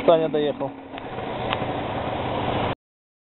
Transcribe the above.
Саня доехал.